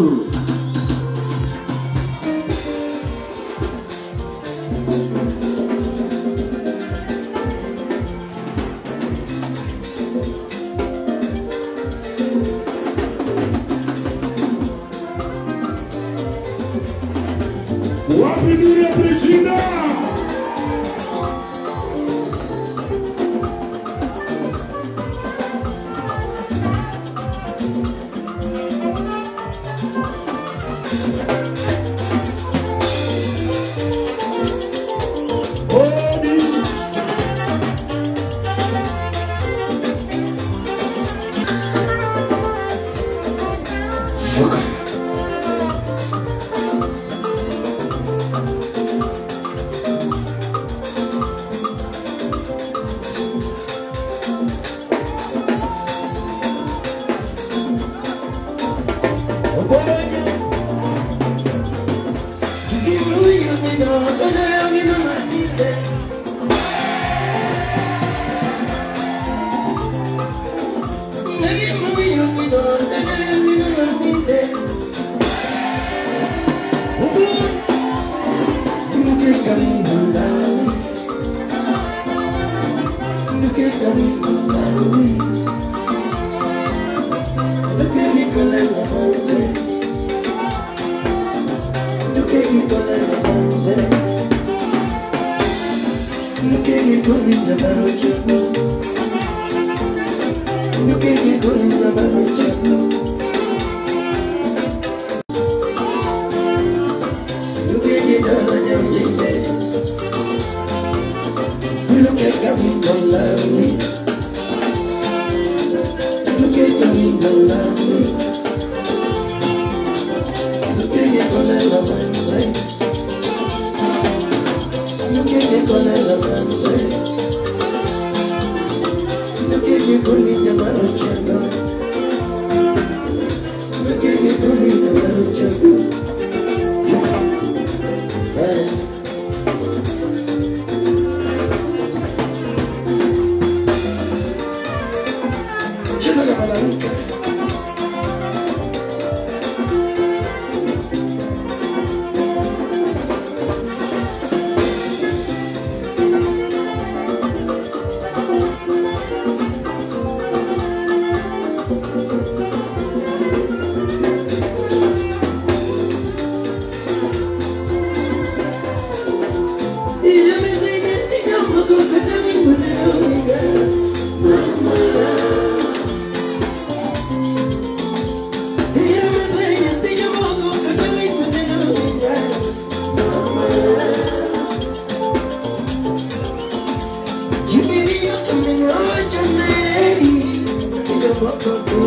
Ooh.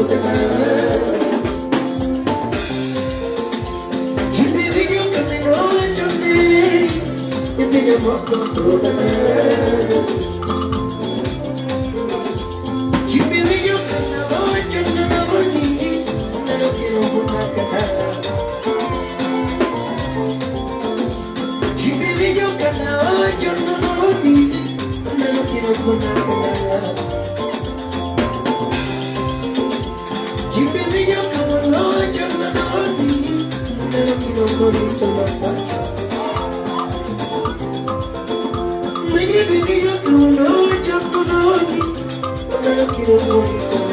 Yo me llamo Coco Baby, you don't know, you. I'm not a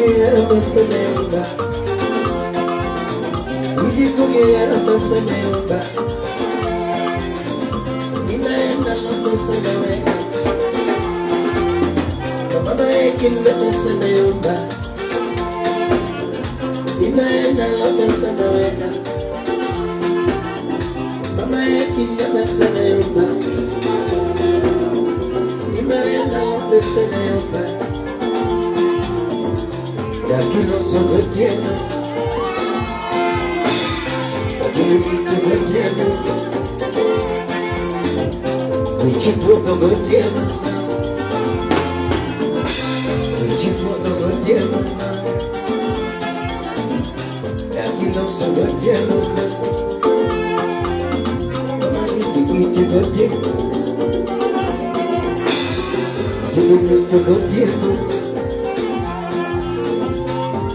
kugeyabasememba Niji kugeyabasememba Ninaenda lotesememba Kamana ekinde tesememba Ninaenda lotesememba Kamana ekinde tesememba Ninaenda lotesememba тебе деда, Подарю тебе деда, Вычет.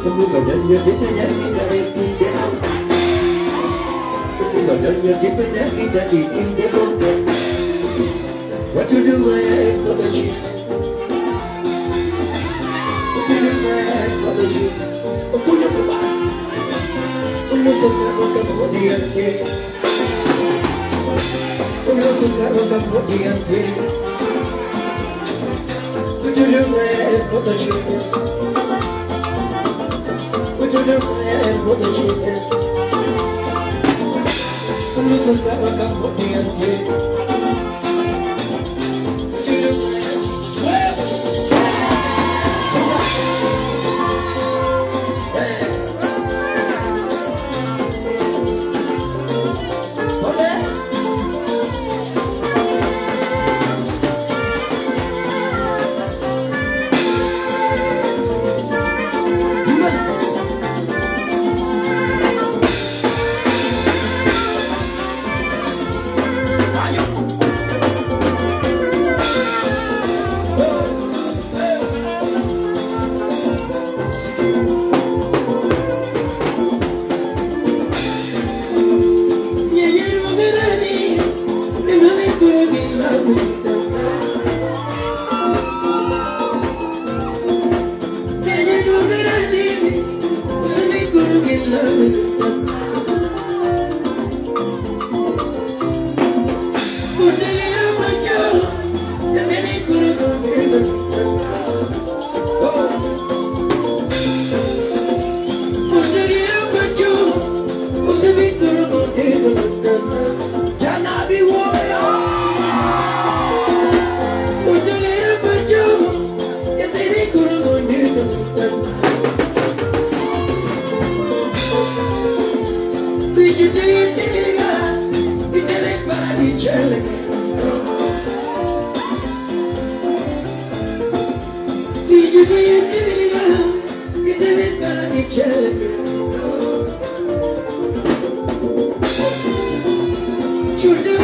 Hãy subscribe nhớ kênh Ghiền Mì tìm Để không bỏ What to do my apology What to do my apology Ông muốn cho các bạn Ông muốn sống ngã vào cầm hộ đi ăn thế Ông muốn sống ngã vào cầm hộ đi ăn thế What to do my apology Listen, that I got for the end. чужих.